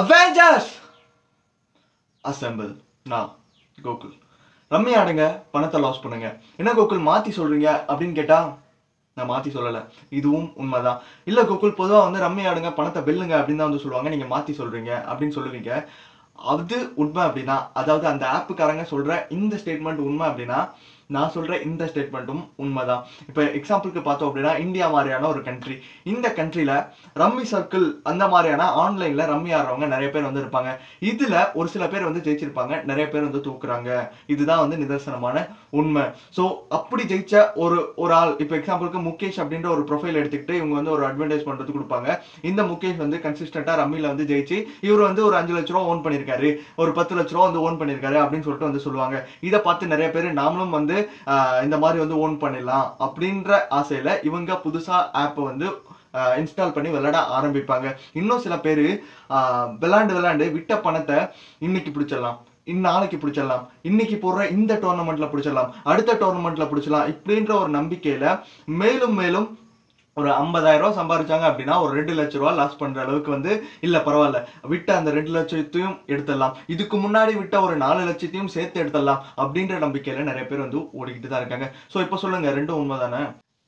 Avengers assemble நான் Gokul rummy ஆடுங்க பணத்தை லாஸ் பண்ணுங்க. என்ன கோகுல் மாத்தி சொல்றீங்க அப்படின்னு கேட்டா நான் மாத்தி சொல்லல. இதுவும் உண்மைதான். இல்ல கோகுல் பொதுவா வந்து ரம்மி ஆடுங்க பணத்தை வெல்லுங்க அப்படின்னு தான் வந்து சொல்லுவாங்க. நீங்க மாத்தி சொல்றீங்க அப்படின்னு சொல்லுவீங்க. அது உண்மை அப்படின்னா அதாவது அந்த ஆப்புக்காரங்க சொல்ற இந்த ஸ்டேட்மெண்ட் உண்மை அப்படின்னா நான் சொல்கிற இந்த ஸ்டேட்மெண்ட்டும் உண்மைதான். இப்போ எக்ஸாம்பிளுக்கு பார்த்தோம் அப்படின்னா இந்தியா மாதிரியான ஒரு கண்ட்ரி இந்த கண்ட்ரியில் ரம்மி சர்க்கிள் அந்த மாதிரியான ஆன்லைனில் ரம்மி ஆடுறவங்க நிறைய பேர் வந்து இருப்பாங்க. இதில் ஒரு சில பேர் வந்து ஜெயிச்சிருப்பாங்க. நிறைய பேர் வந்து தூக்குறாங்க. இதுதான் வந்து நிதர்சனமான உண்மை. ஸோ அப்படி ஜெயிச்ச ஒரு ஒரு ஆள் இப்போ எக்ஸாம்பிளுக்கு முகேஷ் அப்படின்ற ஒரு ப்ரொஃபைல் எடுத்துக்கிட்டு இவங்க வந்து ஒரு அட்வர்டைஸ் பண்ணுறது கொடுப்பாங்க. இந்த முகேஷ் வந்து கன்சிஸ்டண்ட்டாக ரம்மியில் வந்து ஜெயிச்சு இவர் வந்து ஒரு அஞ்சு லட்ச ரூபா ஓன் பண்ணியிருக்காரு. ஒரு பத்து லட்ச ரூபா வந்து ஓன் பண்ணிருக்காரு அப்படின்னு சொல்லிட்டு வந்து சொல்லுவாங்க. இதை பார்த்து நிறைய பேர் நாமளும் வந்து வந்து இந்த மாதிரி வந்து ஓன் பண்ணிடலாம் அப்படின்ற ஆசையில இவங்க புதுசா ஆப்பை வந்து இன்ஸ்டால் பண்ணி விளையாட ஆரம்பிப்பாங்க. இன்னும் சில பேர் விளாண்டு விளாண்டு விட்ட பணத்தை இன்னைக்கு பிடிச்சிடலாம் இந்நாளைக்கு பிடிச்சிடலாம் இன்னைக்கு போடுற இந்த டோர்னமெண்ட்ல பிடிச்சிடலாம் அடுத்த டோர்னமெண்ட்ல பிடிச்சிடலாம் இப்படின்ற ஒரு நம்பிக்கையில மேலும் மேலும் ஒரு ஐம்பதாயிரம் ரூபா சம்பாதிச்சாங்க அப்படின்னா ஒரு ரெண்டு லட்ச ரூபா லாஸ் பண்ற அளவுக்கு வந்து இல்ல பரவாயில்ல. விட்ட அந்த ரெண்டு லட்சத்தையும் எடுத்துடலாம். இதுக்கு முன்னாடி விட்ட ஒரு நாலு லட்சத்தையும் சேர்த்து எடுத்துடலாம் அப்படின்ற நம்பிக்கையில நிறைய பேர் வந்து ஓடிக்கிட்டு தான் இருக்காங்க. சோ இப்போ சொல்லுங்க ரெண்டும் உண்மைதானே?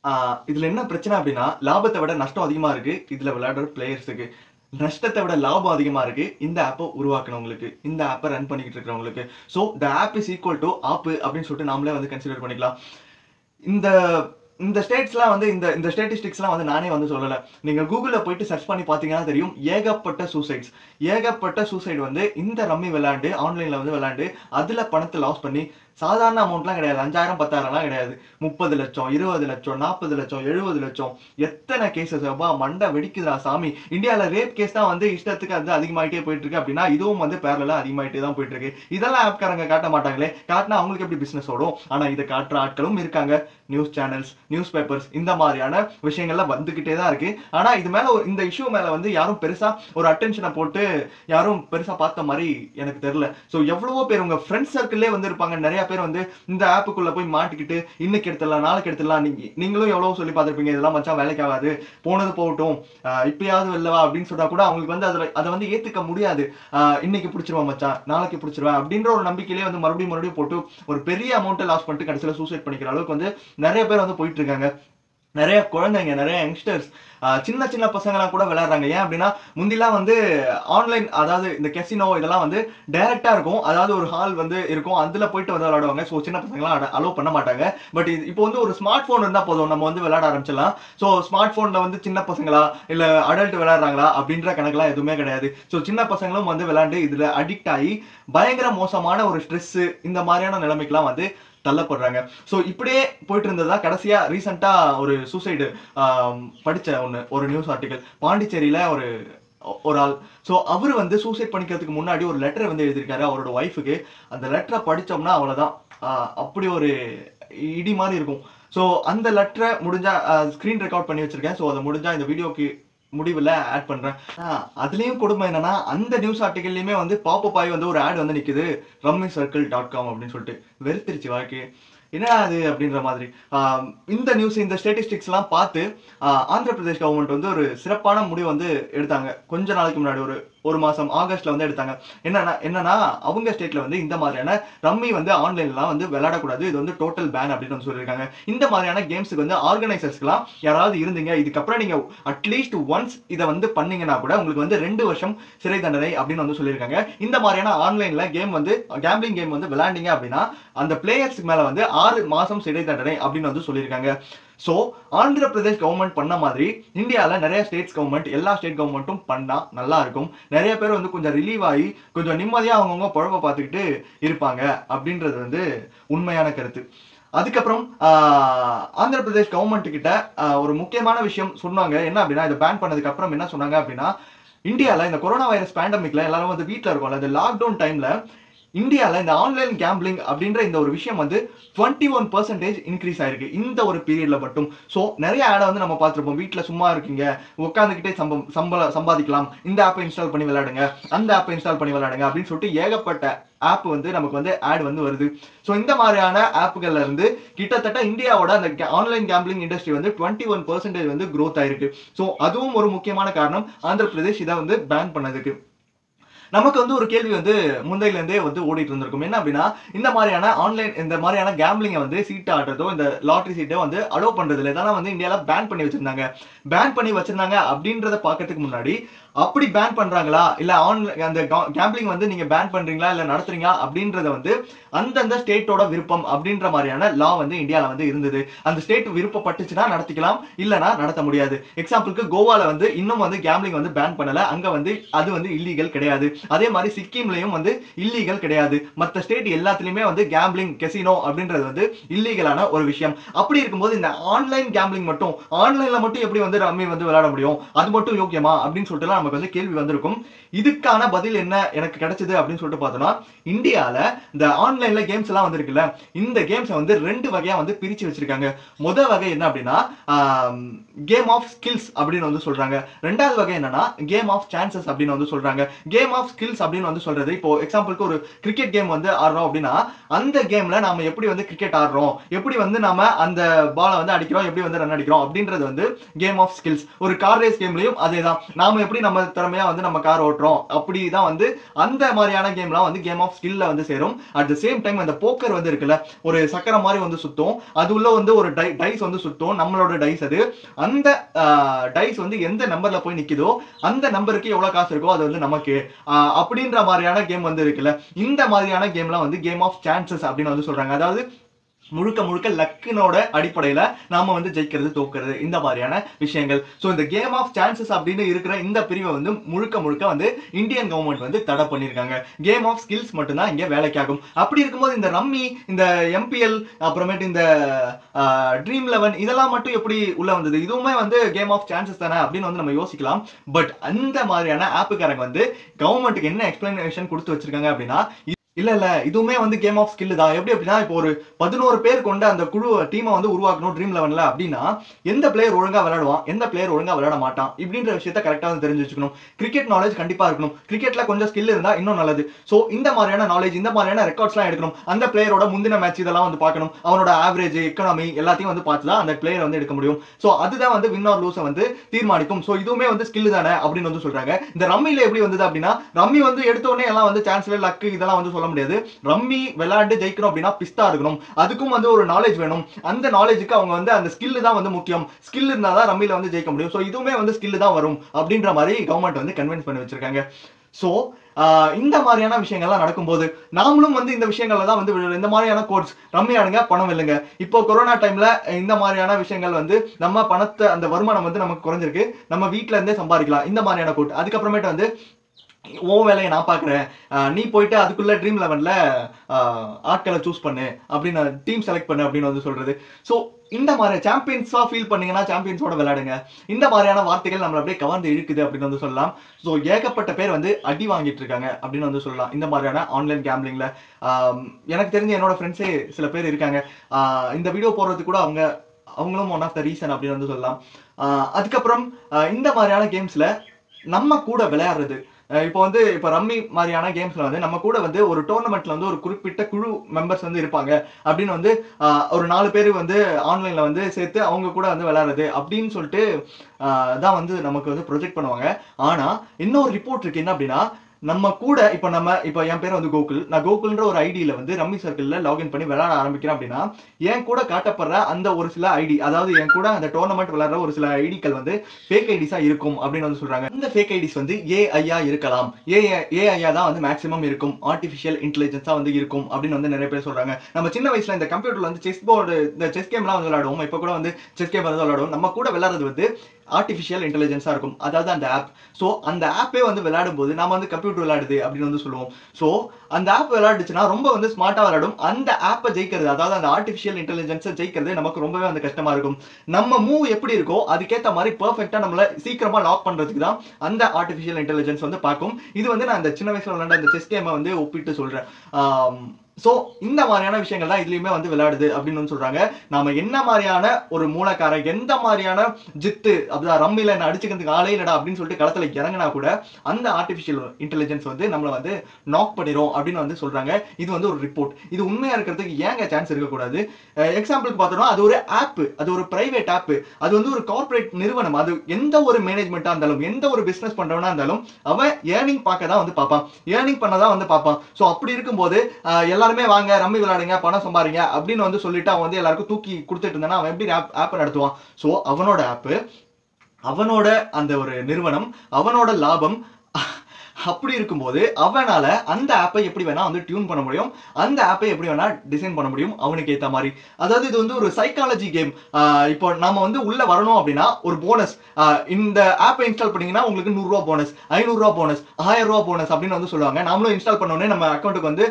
தானே இதுல என்ன பிரச்சனை அப்படின்னா லாபத்தை விட நஷ்டம் அதிகமா இருக்கு. இதுல விளையாடுற பிளேயர்ஸுக்கு நஷ்டத்தை விட லாபம் அதிகமா இருக்கு. இந்த ஆப்பை உருவாக்கினவங்களுக்கு இந்த ஆப்பை ரன் பண்ணிக்கிட்டு இருக்கிறவங்களுக்கு. So the app is equal to app அப்படின்னு சொல்லிட்டு நாமளே வந்து கன்சிடர் பண்ணிக்கலாம். இந்த இந்த ஸ்டேட்ஸ்லாம் வந்து இந்த இந்த ஸ்டேட்டிஸ்டிக்ஸ்லாம் வந்து நானே வந்து சொல்லலை. நீங்கள் கூகுளில் போயிட்டு சர்ச் பண்ணி பார்த்தீங்கன்னா தெரியும் ஏகப்பட்ட சூசைட்ஸ் ஏகப்பட்ட சூசைட் வந்து இந்த ரம்மி விளையாண்டு ஆன்லைனில் வந்து விளையாண்டு அதில் பணத்தை லாஸ் பண்ணி சாதாரண அமௌண்ட்லாம் கிடையாது. அஞ்சாயிரம் பத்தாயிரம்லாம் கிடையாது. முப்பது லட்சம் இருபது லட்சம் நாற்பது லட்சம் எழுபது லட்சம். எத்தனை கேசஸ் அப்பா மண்டை வெடிக்குதுடா சாமி. இந்தியாவில் ரேப் கேஸ் தான் வந்து இஷ்டத்துக்கு வந்து அதிகமாகிட்டே போயிட்டு இருக்கு அப்படின்னா இதுவும் வந்து பேரலாக அதிகமாகிட்டே தான் போயிட்டு இருக்கு இதெல்லாம் ஆப்காரங்க காட்ட மாட்டாங்களே. காட்டினா அவங்களுக்கு எப்படி பிசினஸ் ஓடும்? ஆனால் இதை காட்டுற ஆட்களும் இருக்காங்க. நியூஸ் சேனல்ஸ் நியூஸ் பேப்பர்ஸ் இந்த மாதிரியான விஷயங்கள்லாம் வந்துகிட்டே தான் இருக்கு. ஆனா இது மேல ஒரு- இந்த இஷ்யூ மேல வந்து யாரும் பெருசா ஒரு அட்டென்ஷனை போட்டு யாரும் பெருசா பார்த்த மாதிரி எனக்கு தெரியல. ஸோ எவ்வளவோ பேர் உங்க ஃப்ரெண்ட்ஸ் சர்க்கிளே வந்து இருப்பாங்க. நிறைய பேர் வந்து இந்த ஆப்புக்குள்ள போய் மாட்டிக்கிட்டு இன்னைக்கு எடுத்துடலாம் நாளைக்கு எடுத்துடலாம். நீங்க நீங்களும் எவ்வளவு சொல்லி பார்த்திருப்பீங்க இதெல்லாம் மச்சான் வேலைக்கு ஆகாது போனது போகட்டும் ஆஹ் இப்பயாவது வெளிலவா அப்படின்னு சொன்னா கூட அவங்களுக்கு வந்து அதில் அதை வந்து ஏத்துக்க முடியாது. இன்னைக்கு பிடிச்சிருவான் மச்சான் நாளைக்கு பிடிச்சிருவேன் அப்படின்ற ஒரு நம்பிக்கையிலே வந்து மறுபடியும் மறுபடியும் போட்டு ஒரு பெரிய அமௌண்ட்டை லாஸ் பண்ணிட்டு கடைசியில் சூசைட் பண்ணிக்கிற அளவுக்கு வந்து நிறைய பேர் வந்து போயிட்டு இருக்காங்க. நிறைய குழந்தைங்க நிறைய யங்ஸ்டர்ஸ் சின்ன சின்ன பசங்களாம் கூட விளையாடுறாங்க. ஏன் அப்படின்னா முந்திலாம் வந்து ஆன்லைன் அதாவது இந்த கெசினோ இதெல்லாம் வந்து டைரக்டா இருக்கும். அதாவது ஒரு ஹால் வந்து இருக்கும். அதில் போயிட்டு வந்து விளையாடுவாங்க. ஸோ சின்ன பசங்களாம் அலோவ் பண்ண மாட்டாங்க. பட் இப்போ வந்து ஒரு ஸ்மார்ட் ஃபோன் இருந்தால் போதும். நம்ம வந்து விளையாட ஆரம்பிச்சிடலாம். ஸோ ஸ்மார்ட் ஃபோனில் வந்து சின்ன பசங்களா இல்லை அடல்ட் விளையாடுறாங்களா அப்படின்ற கணக்கெலாம் எதுவுமே கிடையாது. ஸோ சின்ன பசங்களும் வந்து விளையாண்டு இதில் அடிக்ட் ஆகி பயங்கர மோசமான ஒரு ஸ்ட்ரெஸ்ஸு இந்த மாதிரியான நிலைமைக்கெலாம் வந்து தள்ளப்படுறாங்க. ஸோ இப்படியே போயிட்டு இருந்ததா கடைசியா ரீசெண்டா ஒரு சூசைடு படிச்ச ஒன்று ஒரு நியூஸ் ஆர்டிகல் பாண்டிச்சேரியில ஒரு ஒரு ஆள். ஸோ அவர் வந்து சூசைட் பண்ணிக்கிறதுக்கு முன்னாடி ஒரு லெட்டரை வந்து எழுதியிருக்காரு அவரோட ஒய்ஃபுக்கு அந்த லெட்டரை படித்தோம்னா அவ்வளோதான் அப்படி ஒரு இடி மாதிரி இருக்கும். ஸோ அந்த லெட்டரை முடிஞ்சால் ஸ்க்ரீன் ரெக்கார்ட் பண்ணி வச்சுருக்கேன். ஸோ அதை முடிஞ்சால் இந்த வீடியோக்கு முடிவில் ஆட் பண்றேன். அதுலேயும் அதுலயும் கொடுமை என்னன்னா அந்த நியூஸ் ஆர்டிகல்லையுமே வந்து பாப்பப் ஆகி வந்து ஒரு ஆட் வந்து நிக்குது. ரம்மி சர்க்கிள் டாட் காம் அப்படின்னு சொல்லிட்டு. வெறுத்திருச்சு வாழ்க்கை என்னடா அது அப்படின்ற மாதிரி. இந்த நியூஸ் இந்த ஸ்டேட்டிஸ்டிக்ஸ்லாம் பார்த்து ஆந்திர பிரதேஷ் கவர்மெண்ட் வந்து ஒரு சிறப்பான முடிவு வந்து எடுத்தாங்க. கொஞ்ச நாளைக்கு முன்னாடி ஒரு ஒரு மாதம் ஆகஸ்ட்ல வந்து எடுத்தாங்க. என்னன்னா என்னன்னா அவங்க ஸ்டேட்ல வந்து இந்த மாதிரியான ரம்மி வந்து ஆன்லைன்லாம் வந்து விளையாடக்கூடாது. இது வந்து டோட்டல் பேன் அப்படின்னு வந்து சொல்லியிருக்காங்க. இந்த மாதிரியான கேம்ஸுக்கு வந்து ஆர்கனைசர்ஸ்க்குலாம் யாராவது இருந்தீங்க இதுக்கப்புறம் நீங்க அட்லீஸ்ட் ஒன்ஸ் இதை வந்து பண்ணீங்கன்னா கூட உங்களுக்கு வந்து ரெண்டு வருஷம் சிறை தண்டனை அப்படின்னு வந்து சொல்லியிருக்காங்க. இந்த மாதிரியான ஆன்லைன்ல கேம் வந்து கேம்பிளிங் கேம் வந்து விளையாண்டீங்க அப்படின்னா அந்த பிளேயர்ஸ்க்கு மேல வந்து ஆறு மாசம் சிறை தண்டனை அப்படின்னு வந்து சொல்லியிருக்காங்க. ஸோ ஆந்திர பிரதேஷ் கவர்மெண்ட் பண்ண மாதிரி இந்தியாவில் நிறைய ஸ்டேட்ஸ் கவர்மெண்ட் எல்லா ஸ்டேட் கவர்மெண்ட்டும் பண்ணால் நல்லா இருக்கும். நிறைய பேர் வந்து கொஞ்சம் ரிலீவ் ஆகி கொஞ்சம் நிம்மதியாக அவங்கவுங்க பொழப்ப பார்த்துக்கிட்டு இருப்பாங்க அப்படின்றது வந்து உண்மையான கருத்து. அதுக்கப்புறம் ஆந்திர பிரதேஷ் கவர்மெண்ட் கிட்ட ஒரு முக்கியமான விஷயம் சொன்னாங்க. என்ன அப்படின்னா இதை பேன் பண்ணதுக்கு அப்புறம் என்ன சொன்னாங்க அப்படின்னா இந்தியாவில் இந்த கொரோனா வைரஸ் பேண்டமிக்ல எல்லாரும் வந்து வீட்டில் இருக்கோம்ல இந்த லாக்டவுன் டைம்ல இந்தியாவில் இந்த ஆன்லைன் கேம்பிளிங் அப்படின்ற இந்த ஒரு விஷயம் வந்து டுவெண்ட்டி ஒன் பர்சன்டேஜ் இன்க்ரீஸ் ஆயிருக்கு. இந்த ஒரு பீரியடில் மட்டும். ஸோ நிறைய ஆடை வந்து நம்ம பார்த்துருப்போம். வீட்டில் சும்மா இருக்கீங்க. உட்காந்துக்கிட்டே சம்பம் சம்பள சம்பாதிக்கலாம். இந்த ஆப்பை இன்ஸ்டால் பண்ணி விளையாடுங்க. அந்த ஆப்பை இன்ஸ்டால் பண்ணி விளையாடுங்க அப்படின்னு சொல்லிட்டு ஏகப்பட்ட ஆப் வந்து நமக்கு வந்து ஆட் வந்து வருது. ஸோ இந்த மாதிரியான ஆப்புகள்ல இருந்து கிட்டத்தட்ட இந்தியாவோட அந்த ஆன்லைன் கேம்பிளிங் இண்டஸ்ட்ரி வந்து டுவெண்ட்டி ஒன் பர்சன்டேஜ் வந்து க்ரோத் ஆயிருக்கு. ஸோ அதுவும் ஒரு முக்கியமான காரணம். ஆந்திர பிரதேஷ் இதை வந்து பேன் பண்ணதுக்கு. நமக்கு வந்து ஒரு கேள்வி வந்து முந்தையிலேருந்தே வந்து ஓடிட்டு இருந்திருக்கும். என்ன அப்படின்னா இந்த மாதிரியான ஆன்லைன் இந்த மாதிரியான கேம்பிளிங்கை வந்து சீட்டை ஆடுறதோ இந்த லாட்ரி சீட்டை வந்து அலோவ் பண்றது இல்லை இதெல்லாம் வந்து இந்தியாவில் பேன் பண்ணி வச்சிருந்தாங்க. பேன் பண்ணி வச்சிருந்தாங்க அப்படின்றத பார்க்கறதுக்கு முன்னாடி அப்படி பேன் பண்றாங்களா? இல்ல ஆன்லைன் அந்த கேம்பிளிங் வந்து நீங்க பேன் பண்றீங்களா? இல்ல நடத்துறீங்களா? அப்படின்றத வந்து அந்தந்த ஸ்டேட்டோட விருப்பம் அப்படின்ற மாதிரியான லா வந்து இந்தியாவில் வந்து இருந்தது. அந்த ஸ்டேட் விருப்பப்பட்டுச்சுன்னா நடத்திக்கலாம் இல்லனா நடத்த முடியாது. எக்ஸாம்பிளுக்கு கோவால வந்து இன்னும் வந்து கேம்பிளிங் வந்து பேன் பண்ணல. அங்க வந்து அது வந்து இல்லீகல் கிடையாது. அதே மாதிரி சிக்கிம்லயும் வந்து இல்லீகல் கிடையாது. மற்ற ஸ்டேட் எல்லாத்துலயுமே வந்து கேம்பிளிங் கெசினோ அப்படின்றது வந்து இல்லீகலான ஒரு விஷயம். அப்படி இருக்கும்போது இந்த ஆன்லைன் கேம்பிளிங் மட்டும் ஆன்லைன்ல மட்டும் எப்படி வந்து ரம்மி வந்து விளையாட முடியும்? அது மட்டும் யோக்கியமா? அப்படின்னு சொல்லிட்டு நமக்கு வந்து கேள்வி வந்திருக்கும். இதுக்கான பதில் என்ன? எனக்கு கிடைச்சது அப்படின்னு சொல்லிட்டு பார்த்தோம்னா இந்தியாவில் இந்த ஆன்லைன்ல கேம்ஸ் எல்லாம் வந்திருக்குல்ல இந்த கேம்ஸை வந்து ரெண்டு வகையா வந்து பிரிச்சு வச்சிருக்காங்க. முதல் வகை என்ன அப்படின்னா கேம் ஆஃப் ஸ்கில்ஸ் அப்படின்னு வந்து சொல்றாங்க. ரெண்டாவது வகை என்னன்னா கேம் ஆஃப் சான்சஸ் அப்படின்னு வந்து சொல்றாங்க. கேம் ஆஃப் ஸ்கில்ஸ் அப்படின்னு வந்து சொல்றது இப்போ எக்ஸாம்பிளுக்கு ஒரு கிரிக்கெட் கேம் வந்து ஆடுறோம் அப்படின்னா அந்த கேம்ல நாம எப்படி வந்து கிரிக்கெட் ஆடுறோம்? எப்படி வந்து நாம அந்த பாலை வந்து அடிக்கிறோம்? எப்படி வந்து ரன் அடிக்கிறோம்? அப்படின்றது வந்து கேம் ஆஃப் ஸ்கில்ஸ் ஒரு கார் ரேஸ் கேம்லயும் அதே தான் நாம எப்படி நம்ம திறமையா வந்து நம்ம கார் ஓட்டுறோம். அப்படி தான் வந்து அந்த மாதிரியான கேம்லாம் வந்து கேம் ஆஃப் ஸ்கில்ல வந்து சேரும். அட் த சேம் டைம் அந்த போக்கர் வந்து இருக்குல்ல ஒரு சக்கரம் மாதிரி வந்து சுத்தும். அது உள்ள வந்து ஒரு டை டைஸ் வந்து சுத்தும். நம்மளோட டைஸ் அது. அந்த டைஸ் வந்து எந்த நம்பர்ல போய் நிக்குதோ அந்த நம்பருக்கு எவ்வளவு காசு இருக்கோ அது வந்து நமக்கு அப்படின்ற மாதிரியான கேம் வந்து இருக்குல்ல இந்த மாதிரியான கேம்லாம் வந்து கேம் ஆஃப் சான்சஸ் அப்படின்னு வந்து சொல்றாங்க. அதாவது முழுக்க முழுக்க லக்கினோட அடிப்படையில நாம வந்து ஜெயிக்கிறது தோக்குறது இந்த மாதிரியான விஷயங்கள். ஸோ இந்த கேம் ஆஃப் சான்சஸ் அப்படின்னு இருக்கிற இந்த பிரிவை வந்து முழுக்க முழுக்க வந்து இந்தியன் கவர்மெண்ட் வந்து தடை பண்ணியிருக்காங்க. கேம் ஆஃப் ஸ்கில்ஸ் மட்டும்தான் இங்கே வேலைக்காகும். அப்படி இருக்கும்போது இந்த ரம்மி இந்த எம்பிஎல் அப்புறமேட்டு இந்த ட்ரீம் லெவன் இதெல்லாம் மட்டும் எப்படி உள்ள வந்தது? இதுவுமே வந்து கேம் ஆஃப் சான்சஸ் தானே அப்படின்னு வந்து நம்ம யோசிக்கலாம். பட் அந்த மாதிரியான ஆப்புக்காரங்க வந்து கவர்மெண்ட்டுக்கு என்ன எக்ஸ்பிளனேஷன் கொடுத்து வச்சிருக்காங்க அப்படின்னா இல்ல இல்ல. இதுவுமே வந்து கேம் ஆஃப் ஸ்கில் தான். எப்படி அப்படின்னா இப்போ ஒரு பதினோரு பேர் கொண்ட அந்த குழு டீமை வந்து உருவாக்கணும் ட்ரீம் லெவன்ல அப்படின்னா எந்த பிளேயர் ஒழுங்கா விளையாடுவான் எந்த பிளேயர் ஒழுங்கா விளையாட மாட்டான் இப்படின்ற விஷயத்த கரெக்டா வந்து தெரிஞ்சு வச்சுக்கணும். கிரிக்கெட் நாலேஜ் கண்டிப்பா இருக்கணும். கிரிக்கெட்ல கொஞ்சம் ஸ்கில் இருந்தா இன்னும் நல்லது. ஸோ இந்த மாதிரியான நாலேஜ் இந்த மாதிரியான ரெக்கார்ட்ஸ்லாம் எடுக்கணும். அந்த பிளேயரோட முந்தின மேட்ச் இதெல்லாம் வந்து பார்க்கணும். அவனோட ஆவரேஜ் எக்கனாமி எல்லாத்தையும் வந்து பார்த்து தான் அந்த பிளேயர் வந்து எடுக்க முடியும். ஸோ அதுதான் வந்து வின் ஆர் லூஸை வந்து தீர்மானிக்கும். ஸோ இதுவுமே வந்து ஸ்கில் தானே அப்படின்னு வந்து சொல்றாங்க. இந்த ரம்மியில எப்படி வந்தது அப்படின்னா ரம்மி வந்து எடுத்தோடனே எல்லாம் வந்து சான்ஸ்ல லக்கு இதெல்லாம் வந்து சொல்ல முடியாது. ரம்மி விளையாண்டு ஜெயிக்கணும் அப்படின்னா பிஸ்தா இருக்கணும். அதுக்கும் வந்து ஒரு நாலேஜ் வேணும். அந்த நாலேஜுக்கு அவங்க வந்து அந்த ஸ்கில் தான் வந்து முக்கியம். ஸ்கில் இருந்தா தான் ரம்மியில் வந்து ஜெயிக்க முடியும். ஸோ இதுவுமே வந்து ஸ்கில் தான் வரும் அப்படின்ற மாதிரி கவர்மெண்ட் வந்து கன்வின்ஸ் பண்ணி வச்சிருக்காங்க. ஸோ இந்த மாதிரியான விஷயங்கள்லாம் நடக்கும்போது நாமளும் வந்து இந்த விஷயங்கள்ல தான் வந்து இந்த மாதிரியான கோர்ஸ் ரம்மியாடுங்க பணம் இல்லைங்க. இப்போ கொரோனா டைம்ல இந்த மாதிரியான விஷயங்கள் வந்து நம்ம பணத்தை அந்த வருமானம் வந்து நமக்கு குறைஞ்சிருக்கு. நம்ம வீட்ல இருந்தே சம்பாதிக்கலாம். இந்த மாதிரியான கோட் அதுக்கப்புறமேட்டு வந்து ஓ வேலையை நான் பார்க்குறேன். நீ போயிட்டு அதுக்குள்ளே ட்ரீம் லெவனில் ஆட்களை சூஸ் பண்ணு அப்படின்னு டீம் செலக்ட் பண்ணு அப்படின்னு வந்து சொல்கிறது ஸோ இந்த மாதிரி சாம்பியன்ஸாக ஃபீல் பண்ணீங்கன்னா சாம்பியன்ஸோட விளையாடுங்க. இந்த மாதிரியான வார்த்தைகள் நம்மளை அப்படியே கவர்ந்து இழுக்குது அப்படின்னு வந்து சொல்லலாம். ஸோ ஏகப்பட்ட பேர் வந்து அடி வாங்கிட்டு இருக்காங்க அப்படின்னு வந்து சொல்லலாம். இந்த மாதிரியான ஆன்லைன் கேம்லிங்கில் எனக்கு தெரிஞ்ச என்னோட ஃப்ரெண்ட்ஸே சில பேர் இருக்காங்க. இந்த வீடியோ போடுறதுக்கு கூட அவங்க அவங்களும் ஒன் ஆஃப் த ரீசன் அப்படின்னு வந்து சொல்லலாம். அதுக்கப்புறம் இந்த மாதிரியான கேம்ஸில் நம்ம கூட விளையாடுறது. இப்போ வந்து இப்போ ரம்மி மாதிரியான கேம்ஸ்ல வந்து நம்ம கூட வந்து ஒரு டோர்னமெண்ட்ல வந்து ஒரு குறிப்பிட்ட குழு மெம்பர்ஸ் வந்து இருப்பாங்க. அப்படின்னு வந்து ஒரு நாலு பேர் வந்து ஆன்லைன்ல வந்து சேர்த்து அவங்க கூட வந்து விளையாடுறது அப்படின்னு சொல்லிட்டு தான் வந்து நமக்கு வந்து ப்ரொஜெக்ட் பண்ணுவாங்க. ஆனா இன்னொரு ரிப்போர்ட் இருக்கு. என்ன அப்படின்னா நம்ம கூட இப்போ நம்ம இப்போ என் பேர் வந்து கோகுல். நான் கோகுல்ன்ற ஒரு ஐடியில் வந்து ரம்மி சர்க்கிளில் லாகின் பண்ணி விளையாட ஆரம்பிக்கிறேன் அப்படின்னா என் கூட காட்டப்படுற அந்த ஒரு சில ஐடி அதாவது என் கூட அந்த டோர்னமெண்ட் விளையாடுற ஒரு சில ஐடிக்கள் வந்து ஃபேக் ஐடிஸாக இருக்கும் அப்படின்னு வந்து சொல்கிறாங்க இந்த ஃபேக் ஐடிஸ் வந்து ஏஐயா இருக்கலாம். ஏ ஏஐயா தான் வந்து மேக்ஸிமம் இருக்கும். ஆர்டிஃபிஷியல் இன்டெலிஜென்ஸாக வந்து இருக்கும் அப்படின்னு வந்து நிறைய பேர் சொல்கிறாங்க நம்ம சின்ன வயசில் இந்த கம்ப்யூட்டரில் வந்து செஸ் போர்டு இந்த செஸ் கேம்லாம் வந்து விளையாடுவோம். இப்போ கூட வந்து செஸ் கேம் வந்து விளையாடுவோம். நம்ம கூட விளையாடுறது வந்து ஆர்டிஃபிஷியல் இன்டெலிஜென்ஸாக இருக்கும். அதாவது அந்த ஆப் ஸோ அந்த ஆப்பே வந்து விளையாடும் போது நாம வந்து கம்ப்யூட்டர் விளையாடுது அப்படின்னு வந்து சொல்லுவோம். ஸோ அந்த ஆப் விளையாடுச்சுன்னா ரொம்ப வந்து ஸ்மார்ட்டாக விளையாடும். அந்த ஆப்பை ஜெயிக்கிறது அதாவது அந்த ஆர்டிஃபிஷியல் இன்டெலிஜென்ஸை ஜெயிக்கிறது நமக்கு ரொம்பவே வந்து கஷ்டமாக இருக்கும். நம்ம மூவ் எப்படி இருக்கோ அதுக்கேற்ற மாதிரி பர்ஃபெக்டாக நம்மளை சீக்கிரமாக லாக் பண்ணுறதுக்கு தான் அந்த ஆர்டிஃபிஷியல் இன்டெலிஜென்ஸ் வந்து பார்க்கும். இது வந்து நான் அந்த சின்ன வயசில் விளையாண்ட அந்த செஸ் கேமை வந்து ஒப்பிட்டு சொல்கிறேன் ஸோ இந்த மாதிரியான விஷயங்கள் தான் இதுலயுமே வந்து விளையாடுது அப்படின்னு வந்து நாம் என்ன மாதிரியான ஒரு மூலக்காரன் எந்த மாதிரியான ஜித்து அப்படிதான் ரம்மில என்ன அடிச்சுக்கிறதுக்கு ஆளே இல்லடா அப்படின்னு சொல்லிட்டு களத்துல இறங்கினா கூட அந்த ஆர்டிஃபிஷியல் இன்டெலிஜென்ஸ் வந்து நம்மளை வந்து நாக் பண்ணிடும் அப்படின்னு வந்து சொல்றாங்க. இது வந்து ஒரு ரிப்போர்ட் இது உண்மையா இருக்கிறதுக்கு ஏங்க சான்ஸ் இருக்கக்கூடாது? எக்ஸாம்பிளுக்கு பார்த்தோம்னா அது ஒரு ஆப் அது ஒரு பிரைவேட் ஆப் அது வந்து ஒரு கார்ப்பரேட் நிறுவனம். அது எந்த ஒரு மேனேஜ்மெண்ட்டாக இருந்தாலும் எந்த ஒரு பிசினஸ் பண்றவனா இருந்தாலும் அவன் ஏர்னிங் பார்க்க தான் வந்து பார்ப்பான். ஏர்னிங் பண்ண தான் வந்து பார்ப்பான். ஸோ அப்படி இருக்கும்போது எல்லாருமே வாங்க ரம்மி விளையாடுங்க பணம் சம்பாதிங்க அப்படின்னு வந்து சொல்லிட்டு அவன் வந்து எல்லாருக்கும் தூக்கி கொடுத்துட்டு இருந்தானா அவன் எப்படி ஆப் ஆப்பை நடத்துவான்? ஸோ அவனோட ஆப்பு அவனோட அந்த ஒரு நிறுவனம் அவனோட லாபம் அப்படி இருக்கும்போது அவனால அந்த ஆப்பை எப்படி வேணா வந்து டியூன் பண்ண முடியும். அந்த ஆப்பை எப்படி வேணா டிசைன் பண்ண முடியும். அவனுக்கு ஏற்ற மாதிரி. அதாவது இது வந்து ஒரு சைக்காலஜி கேம் இப்போ நாம வந்து உள்ள வரணும் அப்படின்னா ஒரு போனஸ் இந்த ஆப்பை இன்ஸ்டால் பண்ணீங்கன்னா உங்களுக்கு நூறுரூவா போனஸ் ஐநூறுரூவா போனஸ் ஆயிரம் ரூபா போனஸ் அப்படின்னு வந்து சொல்லுவாங்க. நாமளும் இன்ஸ்டால் பண்ண உடனே நம்ம அக்கௌண்ட்டுக்கு வந்து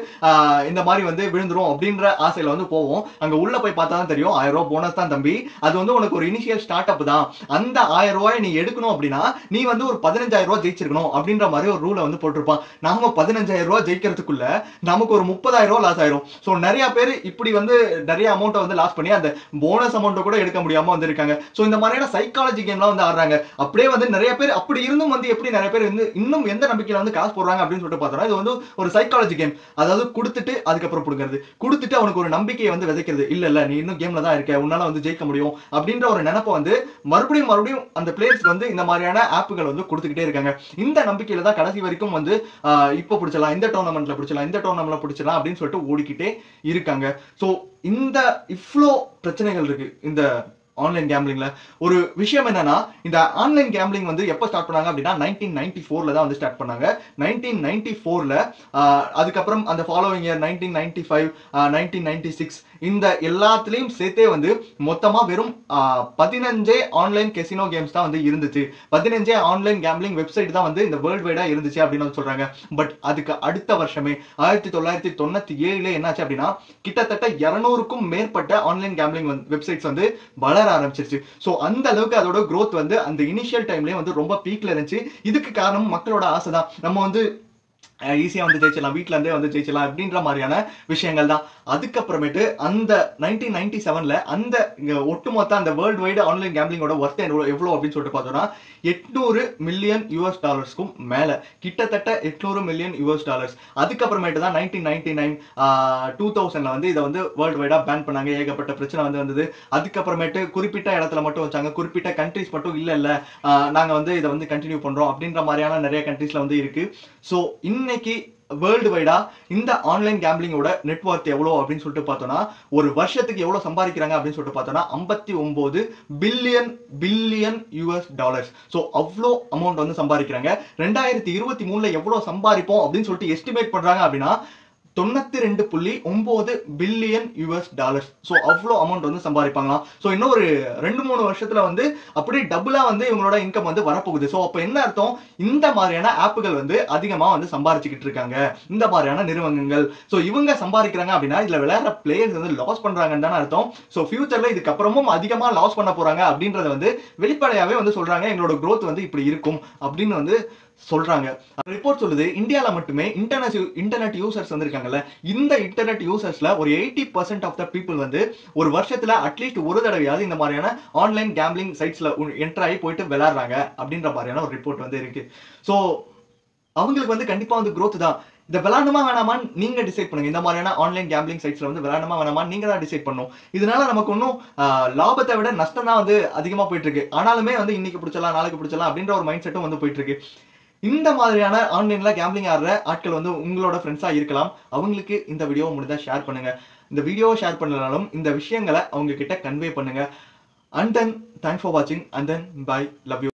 இந்த மாதிரி வந்து விழுந்துரும் அப்படின்ற ஆசையில வந்து போவோம். அங்க உள்ள போய் பார்த்தா தான் தெரியும். ஆயிரம் ரூபா போனஸ் தான் தம்பி. அது வந்து உனக்கு ஒரு இனிஷியல் ஸ்டார்ட் அப் தான். அந்த ஆயிரம் ரூபாயை நீ எடுக்கணும் அப்படின்னா நீ வந்து ஒரு பதினஞ்சாயிரம் ரூபா ஜெயிச்சிருக்கணும் அப்படின்ற மாதிரி ஒரு ரூல் வந்து போட்டிருப்பான். நாம பதினஞ்சாயிரம் ரூபாய் ஜெயிக்கிறதுக்குள்ள நமக்கு ஒரு முப்பதாயிரம் ரூபாய் லாஸ் ஆயிரும். ஸோ நிறைய பேர் இப்படி வந்து நிறைய அமௌண்ட்டை வந்து லாஸ் பண்ணி அந்த போனஸ் அமௌண்ட்டை கூட எடுக்க முடியாம வந்திருக்காங்க. ஸோ இந்த மாதிரியான சைக்காலஜி கேம்லாம் வந்து ஆடுறாங்க. அப்படியே வந்து நிறைய பேர் அப்படி இருந்தும் வந்து எப்படி நிறைய பேர் வந்து இன்னும் எந்த நம்பிக்கையில வந்து காசு போடுறாங்க அப்படின்னு சொல்லிட்டு பார்த்தோம்னா இது வந்து ஒரு சைக்காலஜி கேம் அதாவது கொடுத்துட்டு அதுக்கப்புறம் கொடுக்குறது கொடுத்துட்டு அவனுக்கு ஒரு நம்பிக்கையை வந்து விதைக்கிறது. இல்ல இல்ல நீ இன்னும் கேம்ல தான் இருக்க. உன்னால வந்து ஜெயிக்க முடியும். அப்படின்ற ஒரு நினைப்பை வந்து மறுபடியும் மறுபடியும் அந்த பிளேயர்ஸ்க்கு வந்து இந்த மாதிரியான ஆப்புகள் வந்து கொடுத்துக்கிட்டே இருக்காங்க. இந்த நம்பிக்கையில தான் கடைசி வரைக்கும் வந்து இப்போ பிடிச்சலாம் இந்த டோர்னமெண்ட்ல பிடிச்சலாம் இந்த டோர்னமெண்ட்ல பிடிச்சலாம் அப்படின்னு சொல்லிட்டு ஓடிக்கிட்டே இருக்காங்க. ஸோ இந்த இவ்வளோ பிரச்சனைகள் இருக்கு இந்த ஆன்லைன் கேம்லிங்ல ஒரு விஷயம் என்னன்னா இந்த ஆன்லைன் கேம்லிங் வந்து எப்போ ஸ்டார்ட் பண்ணாங்க அப்படின்னா நைன்டீன் நைன்டி ஃபோர்ல தான் வந்து ஸ்டார்ட் பண்ணாங்க. நைன்டீன் நைன்டி ஃபோர்ல அதுக்கப்புறம் அந்த following year nineteen ninety five nineteen ninety six இந்த எல்லாத்துலேயும் சேர்த்தே வந்து மொத்தமாக வெறும் பதினஞ்சே ஆன்லைன் கெசினோ கேம்ஸ் தான் வந்து இருந்துச்சு. பதினஞ்சே ஆன்லைன் கேம்லிங் வெப்சைட் தான் வந்து இந்த வேர்ல்டு வைடாக இருந்துச்சு அப்படின்னு வந்து சொல்கிறாங்க பட் அதுக்கு அடுத்த வருஷமே ஆயிரத்தி தொள்ளாயிரத்தி தொண்ணூற்றி ஏழுல என்னாச்சு அப்படின்னா கிட்டத்தட்ட இரநூறுக்கும் மேற்பட்ட ஆன்லைன் கேம்லிங் வெப்சைட்ஸ் வந்து வளர ஆரம்பிச்சிருச்சு. ஸோ அந்த அளவுக்கு அதோட க்ரோத் வந்து அந்த இனிஷியல் டைம்லேயே வந்து ரொம்ப பீக்கில் இருந்துச்சு. இதுக்கு காரணம் மக்களோட ஆசை தான் நம்ம வந்து ஈஸியாக வந்து ஜெயிச்சிடலாம் வீட்டிலேருந்தே இருந்தே வந்து ஜெயிச்சிடலாம் அப்படின்ற மாதிரியான விஷயங்கள் தான். அதுக்கப்புறமேட்டு அந்த நைன்டீன் நைன்டி செவனில் அந்த ஒட்டுமொத்த அந்த வேர்ல்டு வைடு ஆன்லைன் கேம்லிங்கோட ஒர்த் எவ்வளோ அப்படின்னு சொல்லிட்டு பார்த்தோம்னா எட்நூறு மில்லியன் யூஎஸ் டாலர்ஸ்க்கும் மேலே. கிட்டத்தட்ட எட்நூறு மில்லியன் யூஎஸ் டாலர்ஸ் அதுக்கப்புறமேட்டு தான் நைன்டீன் நைன்டி நைன் டூ தௌசண்ட்ல வந்து இதை வந்து வேர்ல்டு வைடாக பேன் பண்ணாங்க. ஏகப்பட்ட பிரச்சனை வந்து வந்தது. அதுக்கப்புறமேட்டு குறிப்பிட்ட இடத்துல மட்டும் வச்சாங்க. குறிப்பிட்ட கண்ட்ரிஸ் மட்டும் இல்லை இல்லை. நாங்கள் வந்து இதை வந்து கண்டினியூ பண்ணுறோம் அப்படின்ற மாதிரியான நிறைய கண்ட்ரீஸில் வந்து இருக்குது ஸோ இன்னைக்கு வேர்ல்டு வைடா இந்த ஆன்லைன் கேம்பிளிங்கோட நெட்ஒர்க் எவ்வளோ அப்படின்னு சொல்லிட்டு பார்த்தோம்னா ஒரு வருஷத்துக்கு எவ்வளோ சம்பாதிக்கிறாங்க அப்படின்னு சொல்லிட்டு பார்த்தோம்னா ஐம்பத்தி ஒம்பது billion billion US dollars so அவ்வளோ அமௌண்ட் வந்து சம்பாதிக்கிறாங்க. ரெண்டாயிரத்தி இருபத்தி மூணுல எவ்வளோ சம்பாதிப்போம் அப்படின்னு சொல்லிட்டு எஸ்டிமேட் பண்றாங்க அப்படின்னா தொண்ணூத்தி ரெண்டு புள்ளி ஒன்பது பில்லியன் யூஎஸ் டாலர்ஸ் ஸோ அவ்வளோ அமௌண்ட் வந்து சம்பாதிப்பாங்களாம். ஸோ இன்னும் ஒரு ரெண்டு மூணு வருஷத்துல வந்து அப்படியே டபுளா வந்து இவங்களோட இன்கம் வந்து வரப்போகுது. ஸோ அப்போ என்ன அர்த்தம்? இந்த மாதிரியான ஆப்புகள் வந்து அதிகமாக வந்து சம்பாரிச்சுக்கிட்டு இருக்காங்க. இந்த மாதிரியான நிறுவனங்கள். ஸோ இவங்க சம்பாதிக்கிறாங்க அப்படின்னா இதுல விளையாடுற பிளேயர்ஸ் வந்து லாஸ் பண்றாங்கன்னு தானே அர்த்தம். ஸோ ஃபியூச்சர்ல இதுக்கப்புறமும் அதிகமாக லாஸ் பண்ண போறாங்க அப்படின்றத வந்து வெளிப்படையாவே வந்து சொல்றாங்க. எங்களோட க்ரோத் வந்து இப்படி இருக்கும் அப்படின்னு வந்து சொல்றாங்க. ரிப்போர்ட் சொல்லுது இந்தியால மட்டுமே இன்டர்நெட் இன்டர்நெட் யூசர்ஸ் வந்திருக்காங்கல்ல இந்த இன்டர்நெட் யூசர்ஸ்ல ஒரு eighty percent of the people வந்து ஒரு வருஷத்துல அட்லீஸ்ட் ஒரு தடவையாவது இந்த மாதிரியான ஆன்லைன் கேம்பிளிங் சைட்ஸ்ல என்டர் ஆகி போயிட்டு விளையாடுறாங்க அப்படின்ற மாதிரியான ஒரு ரிப்போர்ட் வந்து இருக்கு. ஸோ அவங்களுக்கு வந்து கண்டிப்பா வந்து க்ரோத் தான். இந்த விளையாடணுமா வேணாமான்னு நீங்க டிசைட் பண்ணுங்க. இந்த மாதிரியான ஆன்லைன் கேம்பிளிங் சைட்ஸ்ல வந்து விளையாடணுமா வேணாமா நீங்க தான் டிசைட் பண்ணணும். இதனால நமக்கு ஒன்றும் லாபத்தை விட நஷ்டம் தான் வந்து அதிகமா போயிட்டு இருக்கு. ஆனாலுமே வந்து இன்னைக்கு பிடிச்சலாம் நாளைக்கு பிடிச்சலாம் அப்படின்ற ஒரு மைண்ட் செட்டும் வந்து போயிட்டு இருக்கு. இந்த மாதிரியான ஆன்லைன்ல கேம்பிளிங் ஆடுற ஆட்கள் வந்து உங்களோட ஃப்ரெண்ட்ஸா இருக்கலாம். அவங்களுக்கு இந்த வீடியோ முடிஞ்சா ஷேர் பண்ணுங்க. இந்த வீடியோவை ஷேர் பண்ணனாலும் இந்த விஷயங்களை அவங்க கிட்ட கன்வே பண்ணுங்க. அண்ட் தென் தேங்க்ஸ் ஃபார் வாட்சிங் and then bye love you